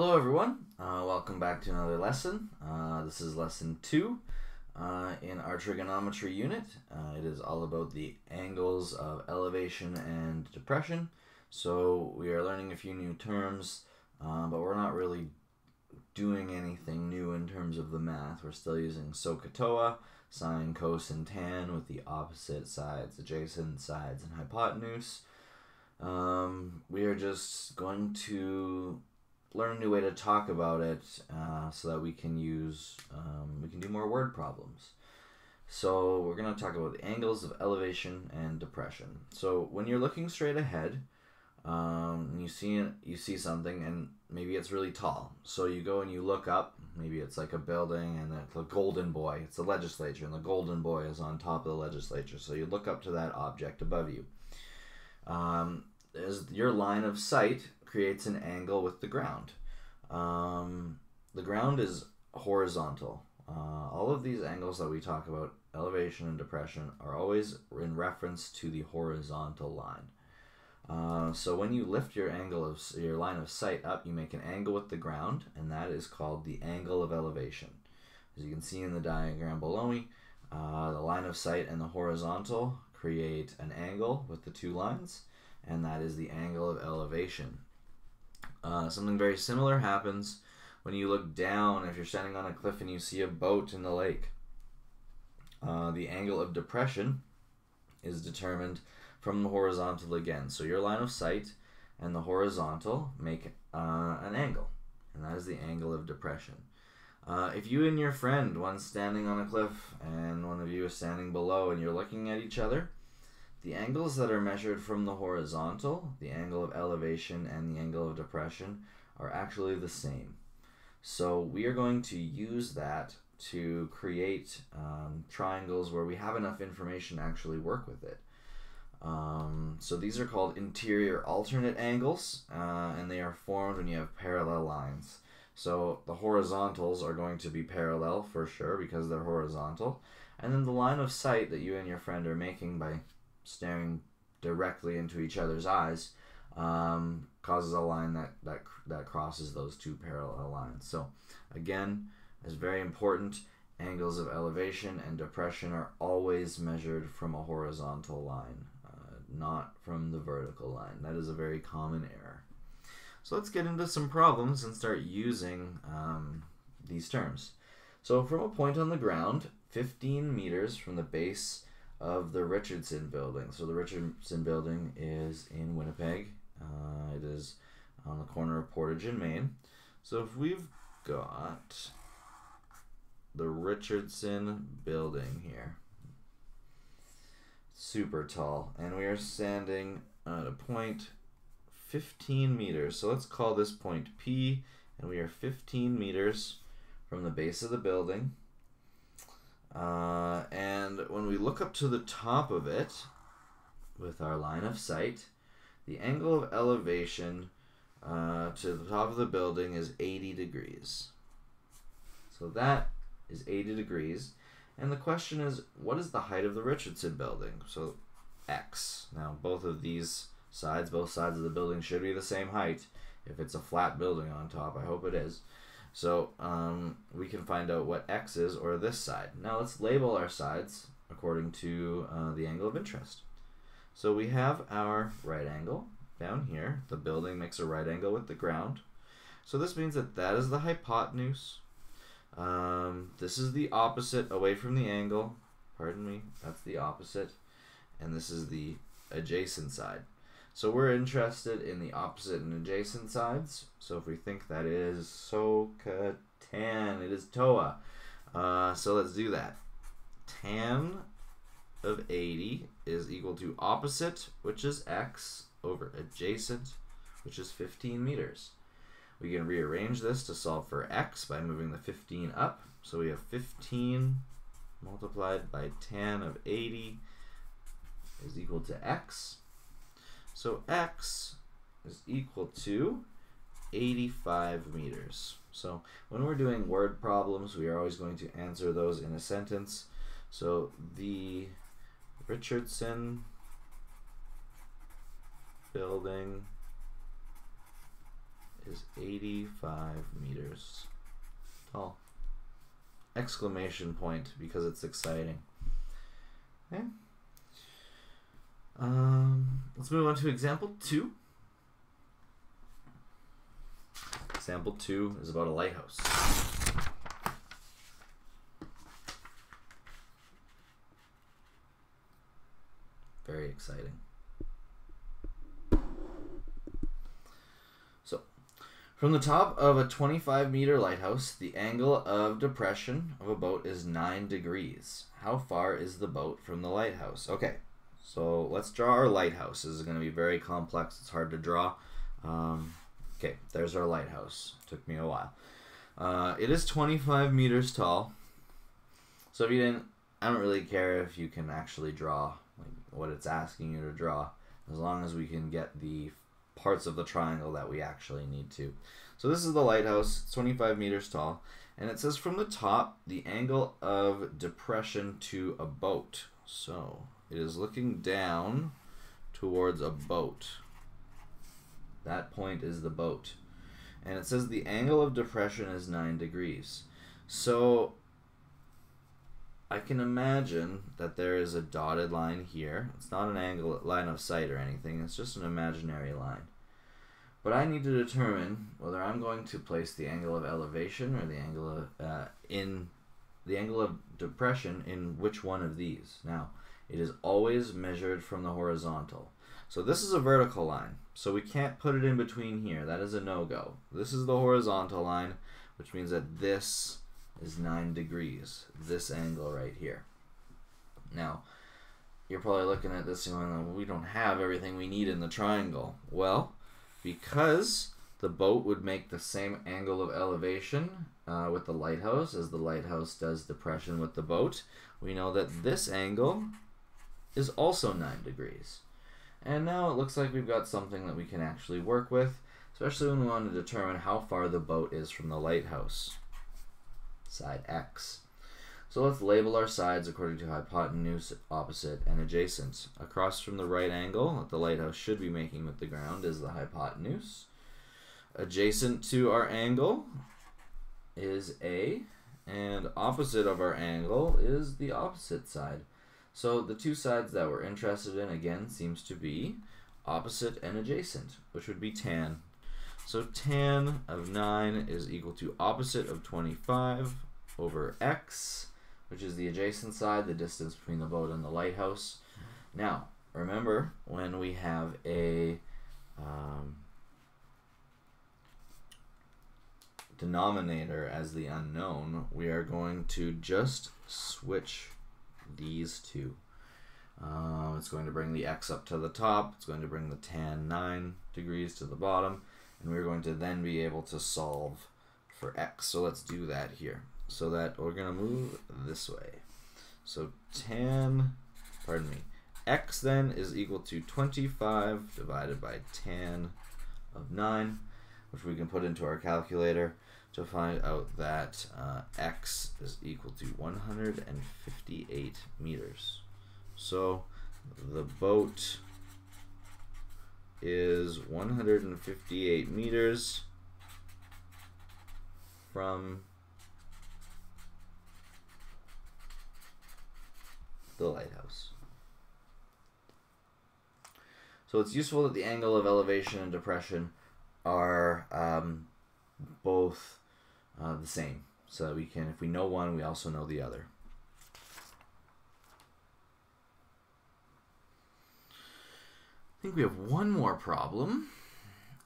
Hello everyone, uh, welcome back to another lesson. Uh, this is lesson 2 uh, in our trigonometry unit. Uh, it is all about the angles of elevation and depression. So we are learning a few new terms, uh, but we're not really doing anything new in terms of the math. We're still using SOHCAHTOA, sine, cos, and tan with the opposite sides, adjacent sides, and hypotenuse. Um, we are just going to learn a new way to talk about it uh, so that we can use um, we can do more word problems. So we're going to talk about the angles of elevation and depression. So when you're looking straight ahead um, you see you see something and maybe it's really tall. So you go and you look up maybe it's like a building and it's a golden boy it's the legislature and the golden boy is on top of the legislature. So you look up to that object above you. Um, as your line of sight creates an angle with the ground. Um, the ground is horizontal. Uh, all of these angles that we talk about, elevation and depression, are always in reference to the horizontal line. Uh, so when you lift your angle of your line of sight up, you make an angle with the ground, and that is called the angle of elevation. As you can see in the diagram below me, uh, the line of sight and the horizontal create an angle with the two lines, and that is the angle of elevation. Uh, something very similar happens when you look down if you're standing on a cliff and you see a boat in the lake. Uh, the angle of depression is determined from the horizontal again. So your line of sight and the horizontal make uh, an angle, and that is the angle of depression. Uh, if you and your friend, one's standing on a cliff and one of you is standing below, and you're looking at each other, the angles that are measured from the horizontal, the angle of elevation and the angle of depression, are actually the same. So we are going to use that to create um, triangles where we have enough information to actually work with it. Um, so these are called interior alternate angles, uh, and they are formed when you have parallel lines. So the horizontals are going to be parallel for sure because they're horizontal. And then the line of sight that you and your friend are making by staring directly into each other's eyes um, causes a line that, that that crosses those two parallel lines. So again, it's very important. Angles of elevation and depression are always measured from a horizontal line, uh, not from the vertical line. That is a very common error. So let's get into some problems and start using um, these terms. So from a point on the ground, 15 meters from the base of the Richardson building. So the Richardson building is in Winnipeg. Uh, it is on the corner of Portage and Main. So if we've got the Richardson building here, super tall, and we are standing at a point 15 meters. So let's call this point P, and we are 15 meters from the base of the building. Uh, and when we look up to the top of it with our line of sight, the angle of elevation uh, to the top of the building is 80 degrees. So that is 80 degrees. And the question is, what is the height of the Richardson building? So x. Now, both of these sides, both sides of the building should be the same height if it's a flat building on top. I hope it is. So um, we can find out what x is, or this side. Now let's label our sides according to uh, the angle of interest. So we have our right angle down here. The building makes a right angle with the ground. So this means that that is the hypotenuse. Um, this is the opposite away from the angle. Pardon me, that's the opposite. And this is the adjacent side. So we're interested in the opposite and adjacent sides. So if we think that is SOHCAHTAN, it is TOA. Uh, so let's do that. Tan of 80 is equal to opposite, which is x, over adjacent, which is 15 meters. We can rearrange this to solve for x by moving the 15 up. So we have 15 multiplied by tan of 80 is equal to x. So x is equal to 85 meters. So when we're doing word problems, we are always going to answer those in a sentence. So the Richardson building is 85 meters tall. Exclamation point because it's exciting. Okay. Um, let's move on to example two. Example two is about a lighthouse. Very exciting. So, from the top of a 25 meter lighthouse, the angle of depression of a boat is 9 degrees. How far is the boat from the lighthouse? Okay, so let's draw our lighthouse. This is going to be very complex. It's hard to draw. Um, okay, there's our lighthouse. Took me a while. Uh, it is 25 meters tall. So if you didn't, I don't really care if you can actually draw like what it's asking you to draw, as long as we can get the parts of the triangle that we actually need to. So this is the lighthouse. It's 25 meters tall. And it says from the top, the angle of depression to a boat. So it is looking down towards a boat. That point is the boat. And it says the angle of depression is 9 degrees. So I can imagine that there is a dotted line here. It's not an angle line of sight or anything. It's just an imaginary line. But I need to determine whether I'm going to place the angle of elevation or the angle of uh, in the angle of depression in which one of these. Now, it is always measured from the horizontal. So this is a vertical line, so we can't put it in between here. That is a no-go. This is the horizontal line, which means that this is 9 degrees, this angle right here. Now, you're probably looking at this and going, we don't have everything we need in the triangle. Well, because the boat would make the same angle of elevation uh, with the lighthouse as the lighthouse does depression with the boat, we know that this angle is also 9 degrees. And now it looks like we've got something that we can actually work with, especially when we want to determine how far the boat is from the lighthouse. Side X. So let's label our sides according to hypotenuse, opposite, and adjacent. Across from the right angle that the lighthouse should be making with the ground is the hypotenuse. Adjacent to our angle is A, and opposite of our angle is the opposite side. So the two sides that we're interested in, again, seems to be opposite and adjacent, which would be tan. So tan of 9 is equal to opposite of 25 over x, which is the adjacent side, the distance between the boat and the lighthouse. Now, remember, when we have a um, denominator as the unknown, we are going to just switch these two. Uh, it's going to bring the x up to the top, it's going to bring the tan 9 degrees to the bottom, and we're going to then be able to solve for x. So let's do that here so that we're going to move this way. So tan, pardon me, x then is equal to 25 divided by tan of 9, which we can put into our calculator to find out that uh, x is equal to 158 meters. So the boat is 158 meters from the lighthouse. So it's useful that the angle of elevation and depression are um, both uh, the same. So that we can, if we know one, we also know the other. I think we have one more problem.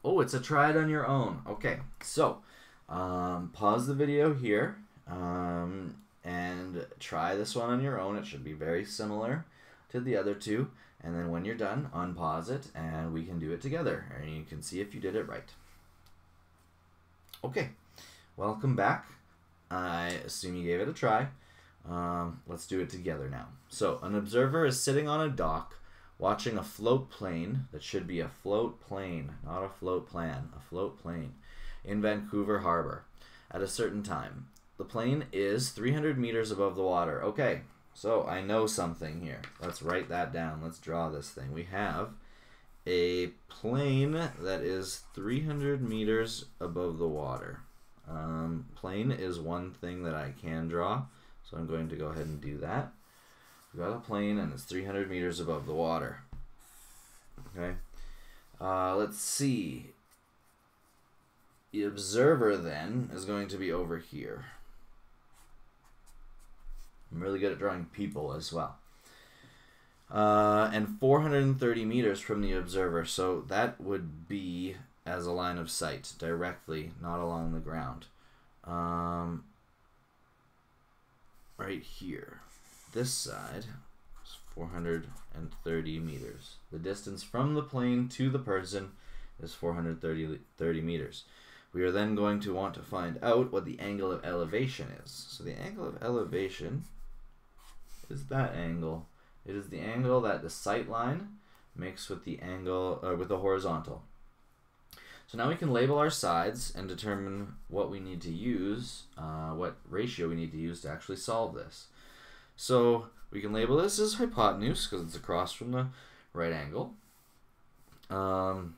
Oh, it's a try it on your own. Okay, so um, pause the video here um, and try this one on your own. It should be very similar to the other two. And then when you're done, unpause it and we can do it together. And you can see if you did it right. Okay, welcome back. I assume you gave it a try. Um, let's do it together now. So, an observer is sitting on a dock watching a float plane that should be a float plane, not a float plan, a float plane in Vancouver Harbor at a certain time. The plane is 300 meters above the water. Okay, so I know something here. Let's write that down. Let's draw this thing. We have a plane that is 300 meters above the water. Um, plane is one thing that I can draw, so I'm going to go ahead and do that. We've got a plane and it's 300 meters above the water. Okay. Uh, let's see. The observer then is going to be over here. I'm really good at drawing people as well. Uh, and 430 meters from the observer, so that would be as a line of sight directly, not along the ground. Um, right here. This side is 430 meters. The distance from the plane to the person is 430 30 meters. We are then going to want to find out what the angle of elevation is. So the angle of elevation is that angle. It is the angle that the sight line makes with the angle or uh, with the horizontal. So now we can label our sides and determine what we need to use, uh, what ratio we need to use to actually solve this. So we can label this as hypotenuse because it's across from the right angle. Um,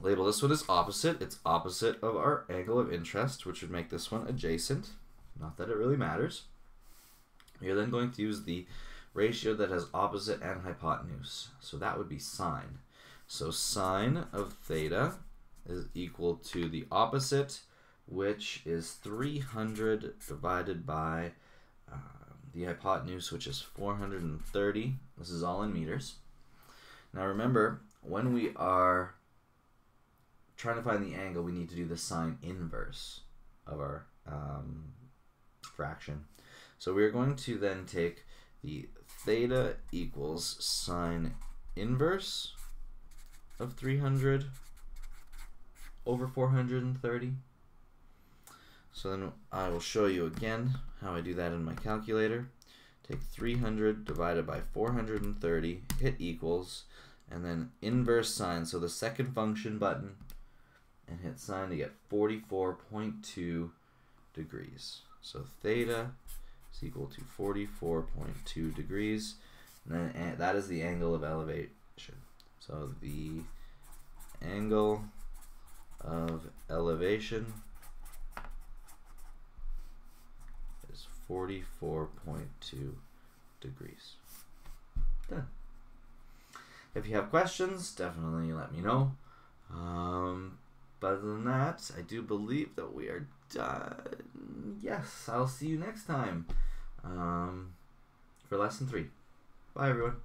label this one as opposite. It's opposite of our angle of interest, which would make this one adjacent. Not that it really matters. You're then going to use the ratio that has opposite and hypotenuse. So that would be sine. So sine of theta is equal to the opposite, which is 300 divided by uh, the hypotenuse, which is 430. This is all in meters. Now remember, when we are trying to find the angle, we need to do the sine inverse of our um, fraction. So we're going to then take the theta equals sine inverse of 300 over 430. So then I will show you again how I do that in my calculator. Take 300 divided by 430, hit equals, and then inverse sine, so the second function button, and hit sine to get 44.2 degrees. So theta is equal to 44.2 degrees. And then that is the angle of elevation. So the angle of elevation is 44.2 degrees. Done. If you have questions, definitely let me know. Um, but other than that, I do believe that we are done. Yes, I'll see you next time um, for lesson three. Bye, everyone.